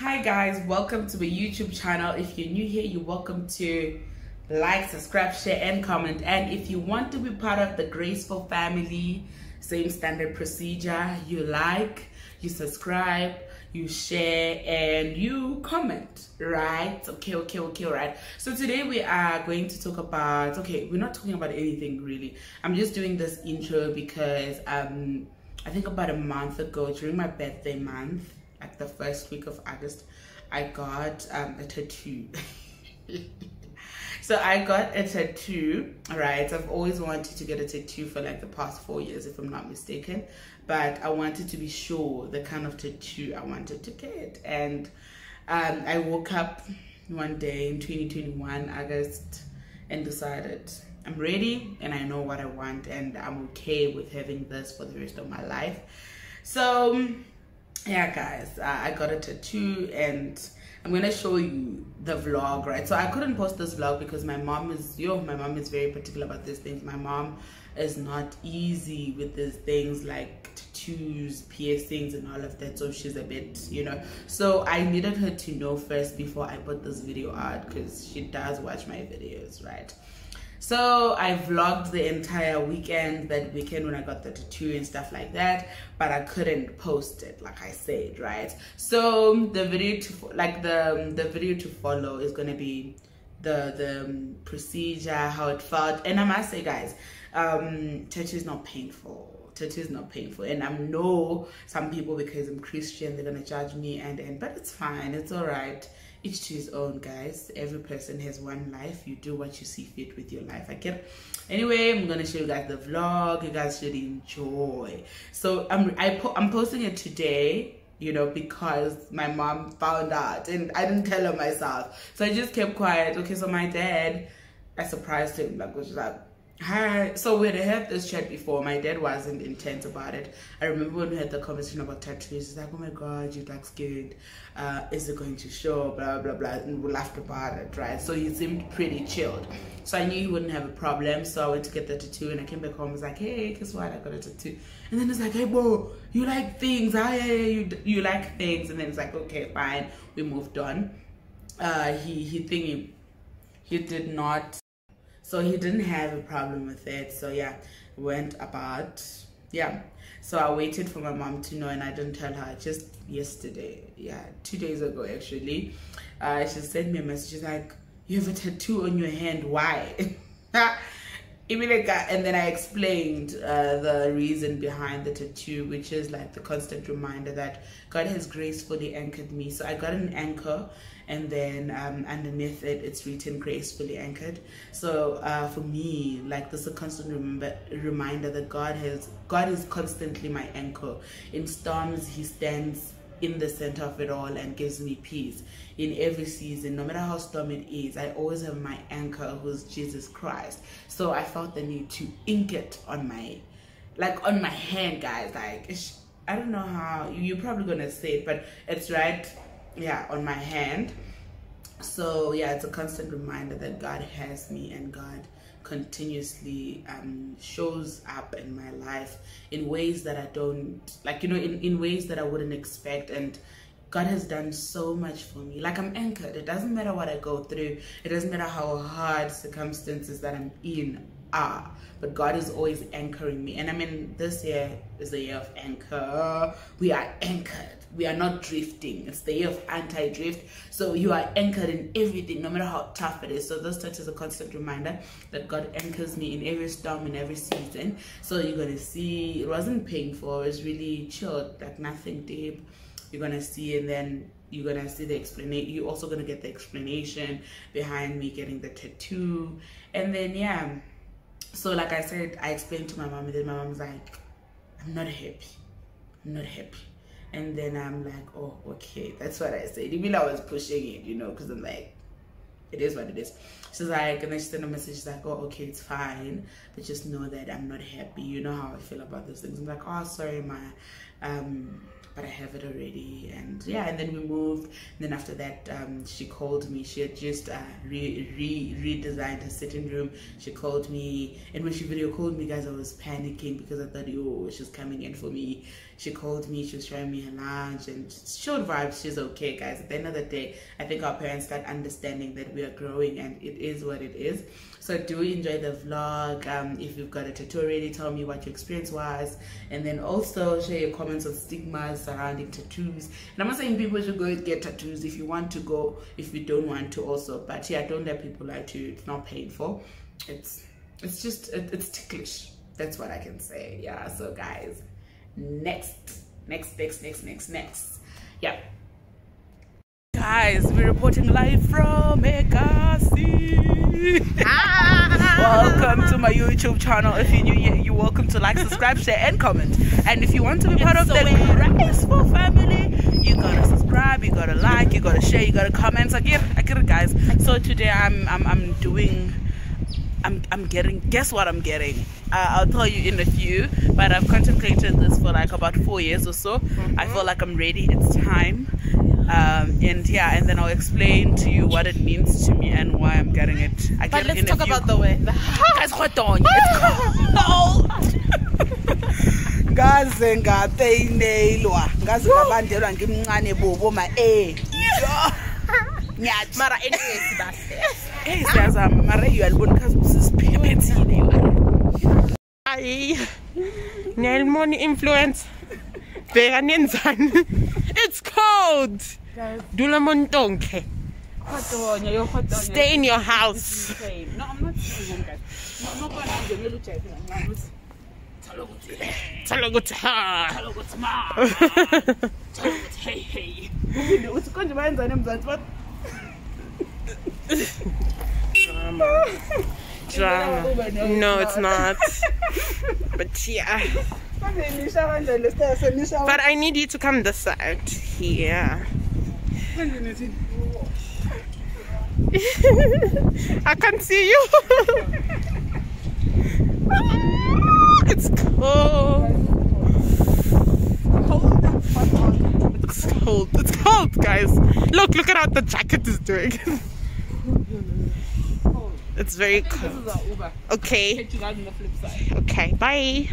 Hi guys, welcome to the YouTube channel. If you're new here, you're welcome to like, subscribe, share, and comment. And if you want to be part of the Graceful family, same standard procedure, you like, you subscribe, you share, and you comment, right? Okay, okay, okay, all right. So today we are going to talk about, okay, we're not talking about anything really. I'm just doing this intro because um, I think about a month ago, during my birthday month, like the first week of August, I got um, a tattoo. so I got a tattoo, right? I've always wanted to get a tattoo for like the past four years, if I'm not mistaken. But I wanted to be sure the kind of tattoo I wanted to get. And um, I woke up one day in 2021, August, and decided I'm ready and I know what I want and I'm okay with having this for the rest of my life. So yeah guys, I got a tattoo and I'm gonna show you the vlog, right? So I couldn't post this vlog because my mom is, yo, my mom is very particular about these things. My mom is not easy with these things like tattoos, piercings, and all of that. So she's a bit, you know. So I needed her to know first before I put this video out because she does watch my videos, right? So I vlogged the entire weekend, that weekend when I got the tattoo and stuff like that, but I couldn't post it, like I said, right? So the video to like the the video to follow is gonna be the the procedure, how it felt, and I must say, guys, um, tattoo is not painful. Tattoo is not painful. And i know some people because i'm christian they're gonna judge me and and but it's fine. It's all right each to his own guys. Every person has one life. You do what you see fit with your life. I get anyway i'm gonna show you guys the vlog. You guys should enjoy. So i'm I po i'm posting it today you know because my mom found out and i didn't tell her myself. So i just kept quiet. Okay so my dad i surprised him. Like was like Hi. So we had had this chat before. My dad wasn't intense about it. I remember when we had the conversation about tattoos. He's like, "Oh my God, you dark skinned. Uh, is it going to show?" Blah blah blah. And we laughed about it, right? So he seemed pretty chilled. So I knew he wouldn't have a problem. So I went to get the tattoo, and I came back home. Was like, "Hey, guess what? I got a tattoo." And then he's like, "Hey, bro, you like things? Ah, yeah, yeah, you you like things?" And then it's like, "Okay, fine." We moved on. Uh, he he thingy, he did not so he didn't have a problem with it. So yeah went about yeah. So i waited for my mom to know and i didn't tell her just yesterday. Yeah two days ago actually. Uh, she sent me a message. She's like you have a tattoo on your hand. Why? And then I explained uh, the reason behind the tattoo, which is like the constant reminder that God has gracefully anchored me. So I got an anchor, and then um, underneath it, it's written gracefully anchored. So uh, for me, like this is a constant remember, reminder that God has God is constantly my anchor. In storms, He stands in the center of it all and gives me peace in every season no matter how stormy it is i always have my anchor who's jesus christ so i felt the need to ink it on my like on my hand guys like i don't know how you're probably gonna say it but it's right yeah on my hand. So yeah it's a constant reminder that god has me and god continuously um, shows up in my life in ways that I don't like you know in, in ways that I wouldn't expect. And God has done so much for me. Like I'm anchored. It doesn't matter what I go through. It doesn't matter how hard circumstances that I'm in are but God is always anchoring me and I mean this year is the year of anchor we are anchored we are not drifting. It's the year of anti-drift. So you are anchored in everything, no matter how tough it is. So this touch is a constant reminder that God anchors me in every storm, in every season. So you're gonna see it wasn't painful, it was really chilled, like nothing deep. You're gonna see and then you're gonna see the explanation you're also gonna get the explanation behind me getting the tattoo and then yeah so like i said i explained to my mom and then my mom's like i'm not happy i'm not happy and then I'm like, oh, okay, that's what I said. Even I was pushing it, you know, because I'm like, it is what it is. She's like, and then she sent a message, she's like, oh, okay, it's fine, but just know that I'm not happy. You know how I feel about those things. I'm like, oh, sorry, my, um, but I have it already. And yeah, and then we moved. And then after that, um, she called me. She had just uh, re, re redesigned her sitting room. She called me, and when she video called me, guys, I was panicking because I thought, oh, she's coming in for me she called me, she was showing me her lunch and showed vibes. She's okay, guys. At the end of the day, I think our parents start understanding that we are growing and it is what it is. So do enjoy the vlog. Um, if you've got a tattoo already, tell me what your experience was. And then also share your comments on stigmas surrounding tattoos. And I'm not saying people should go get tattoos if you want to go, if you don't want to also. But yeah, don't let people lie to you. It's not painful. It's it's just it, it's ticklish. That's what I can say. Yeah. So guys, next, next, next, next, next, next. Yeah. Guys, we're reporting live from Ekasi. Ah. welcome to my YouTube channel. If you're new here, you're welcome to like, subscribe, share, and comment. And if you want to be part of the Graceful family, you gotta subscribe, you gotta like, you gotta share, you gotta comment. I get it, guys. So today I'm, I'm, I'm doing I'm, I'm getting guess what I'm getting? Uh, I'll tell you in a few but I've contemplated this for like about four years or so. Mm-hmm. I feel like I'm ready. It's time. Um, and yeah and then I'll explain to you what it means to me and why I'm getting it. I but let's talk about the hold on. It's cold ngaze ngapeyinelwa ngaze ngabandelwa ngimncane bobo ma eh mara anyway sibahle hey siyazama mara iyo aliboni khazi usisiphebethile hayi niyalibona influence bheka nenzani it's cold dula montonke stay in your house no i'm not saying guys no no nje ngelo ujayive kancane uthi Thala ukuthi ha. Thala ukuthi ma. Thala ukuthi hey hey. Uthi konje bayenzani emzansi bathi Drama. Drama. No, it's not. but yeah. But I need you to come this side here. I can't see you. it's cold. It's cold. It's cold, guys. Look, look at what the jacket is doing. It's very cold. Okay. Okay, bye.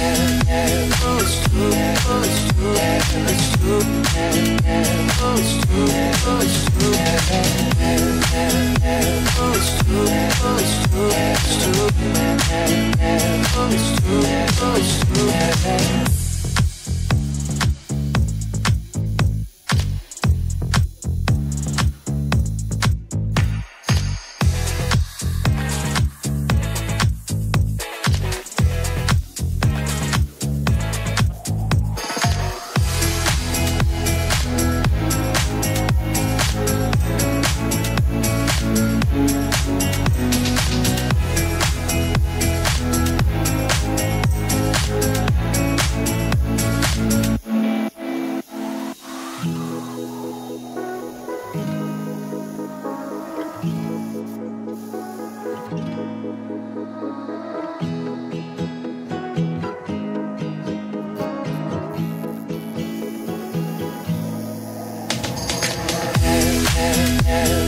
It's true.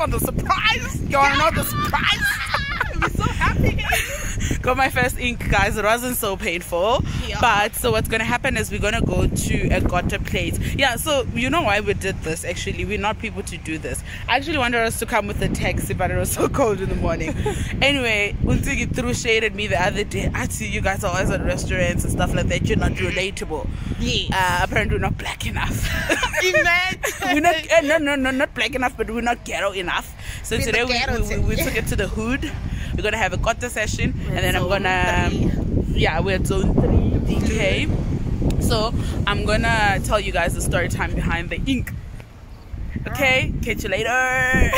for the surprise. You wanna the surprise? I'm so happy. got my first ink guys it wasn't so painful Yeah. but so what's gonna happen is we're gonna go to a kota place. Yeah so you know why we did this actually? We're not people to do this. I actually wanted us to come with a taxi but it was so cold in the morning. Anyway untigi threw shade at me the other day. I see you guys are always at restaurants and stuff like that. You're not relatable. Yes. uh, apparently we're not black enough. Imagine. we're not uh, no no no not black enough but we're not ghetto enough. So We're today we, we, we, we took it to the hood. We're gonna have a kota session and then i'm gonna yeah we're at zone 3 dk so i'm gonna tell you guys the story time behind the ink okay catch you later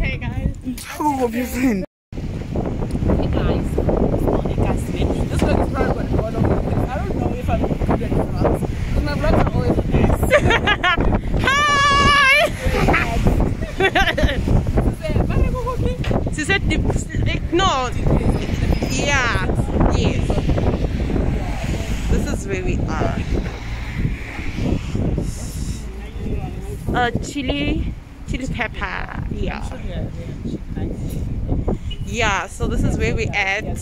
Hey guys. Who will be friend? Hey guys. Hey guys. This vlog is going to go all over the place. I don't know if I'm good at vlogs. Because my vlogs are always a mess. Hi! She said, no. Yeah. Where we are. Uh, chili, chili pepper. Yeah. Yeah. So this is where we at.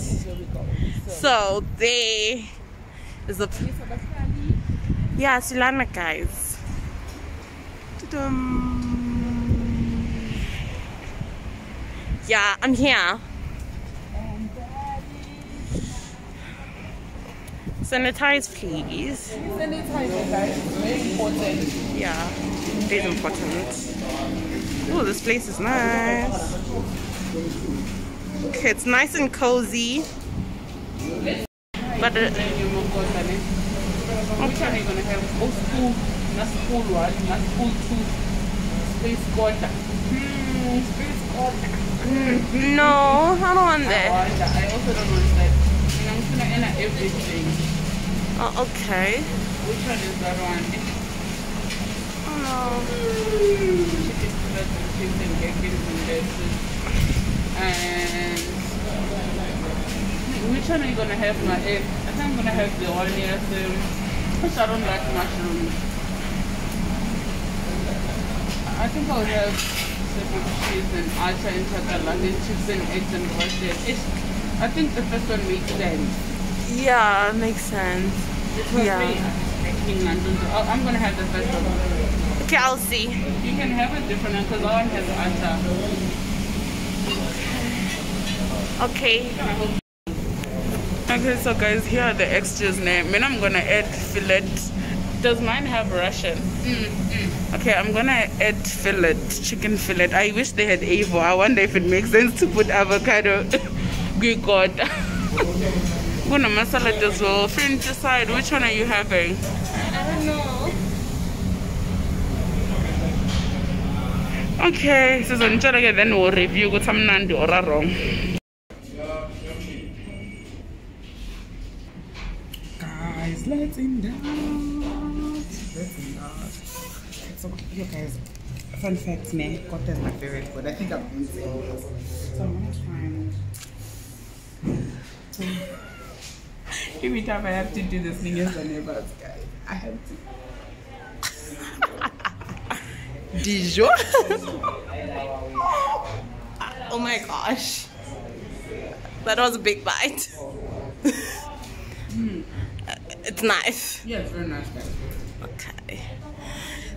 So they is a. Yeah, Silana guys. Yeah, I'm here. Sanitize, please. Sanitizer, guys. It's very important. Yeah, it is important. Oh, this place is nice. Okay, it's nice and cozy. But uh, Which one are you going to have? Old school, not school one, not school two. Space quarter. Hmm, space quarter. no, I don't want that. I also don't want that. And I'm going to enter everything. Oh, okay. Which one is that one? Oh and and which one are you gonna have my egg? I think I'm gonna have the one near the which I don't like mushrooms. I think I'll have separate cheese and acha and chocolate and chips and eggs and roasted. I think the first one makes sense. Yeah, makes sense. Was Yeah. me I'm gonna have the first one. Okay, I'll see. You can have a different one because one has acha. Okay. Okay, so guys, here are the extras name. Then I'm gonna add fillet. Does mine have Russian? Mm-hmm. Okay, I'm gonna add fillet, chicken fillet. I wish they had Avo. I wonder if it makes sense to put avocado. Good God. Gonna masala as well. Friend, decide which one are you having? I don't know. Okay, so then we'll review what I'm nandi or wrong. Guys, let's indulge. Let's indulge. So, you guys, fun fact, me, Kota is my favorite food. I think I've been saying this. So I'm gonna try and. Every time I have to do this thing as a neighbors, guys, I have to. Dijon? oh my gosh. That was a big bite. Hmm. It's nice. Yeah, it's very nice, guys. Okay.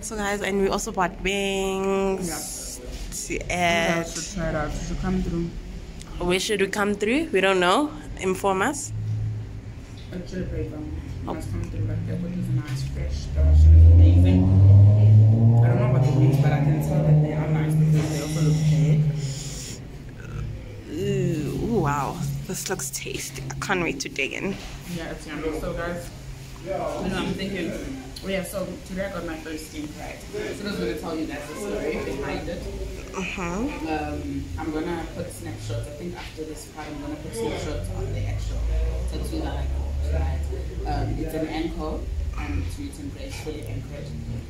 So guys, and we also bought wings. Yeah. To You add. guys should try it out. You should come through. Where should we come through? We don't know. Inform us. Actually, pretty fun. You must come through like that, but it's nice, fresh. The Russian. I don't know about the wings, but I can tell that they are nice because they also look big. Ooh, ooh, wow. This looks tasty. I can't wait to dig in. Yeah, it's yummy. So, guys, you know, I'm thinking, oh yeah, so today I got my first steam right? So I was going to tell you guys the story behind it. Uh-huh. Um, I'm going to put snapshots. I think after this part, I'm going to put snapshots of the actual tattoo that I got, right? Um, it's an ankle and it's written gracefully anchored.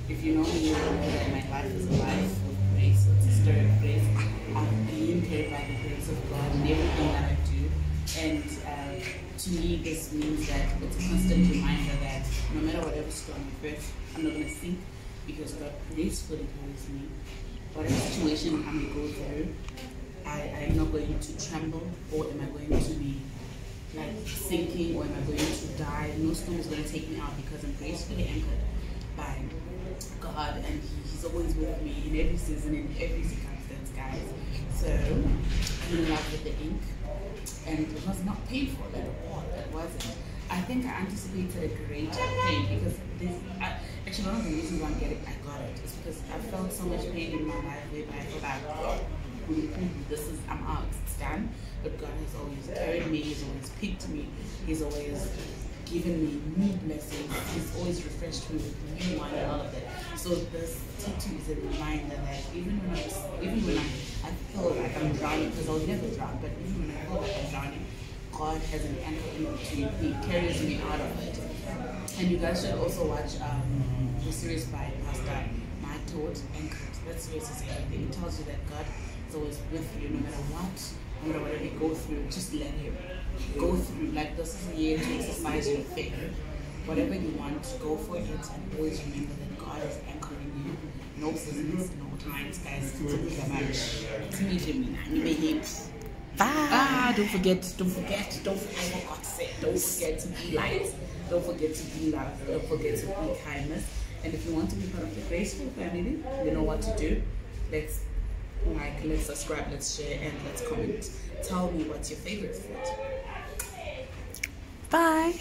If you know me, you know that my life is a life of grace. It's a story of grace. I'm being carried by the grace of God in everything that I do. And uh, to me, this means that it's a constant reminder that no matter whatever storm you face, I'm not going to sink. because God gracefully carries me. Whatever situation I may go through, I, I am not going to tremble or am I going to be like sinking or am I going to die? No storm is going to take me out because I'm gracefully anchored by God and he, He's always with me in every season, in every circumstance, guys. So I'm in love with the ink and it was not painful at all. It wasn't. I think I anticipated a greater pain because this, actually one of the reasons why I'm getting, I got it is because I felt so much pain in my life whereby I felt like, oh, this is, I'm out, it's done. But God has always carried me, He's always picked me, He's always given me new blessings, He's always refreshed me with new wine and all of that. So this tattoo is a reminder that even when I, even when I, I feel like I'm drowning, because I'll never drown, but even when I feel like I'm drowning, God has an anchor in between. He carries me out of it. And you guys should also watch um, the series by Pastor Mike Todd, Anchored. That series is everything. It tells you that God is always with you no matter what, no matter whatever you go through, just let Him go through. Like this is a year to exercise your faith. Whatever you want, go for it and always remember that God is anchoring you. No seasons, no times, guys. It's a match. It's medium, you may hate. Bye. Ah, don't forget, don't forget, don't forget, forgot to say, don't forget to be light, don't forget to be love, don't forget to be kindness. And if you want to be part of the graceful family, you know what to do. Let's like, let's subscribe, let's share, and let's comment. Tell me what's your favorite food. Bye.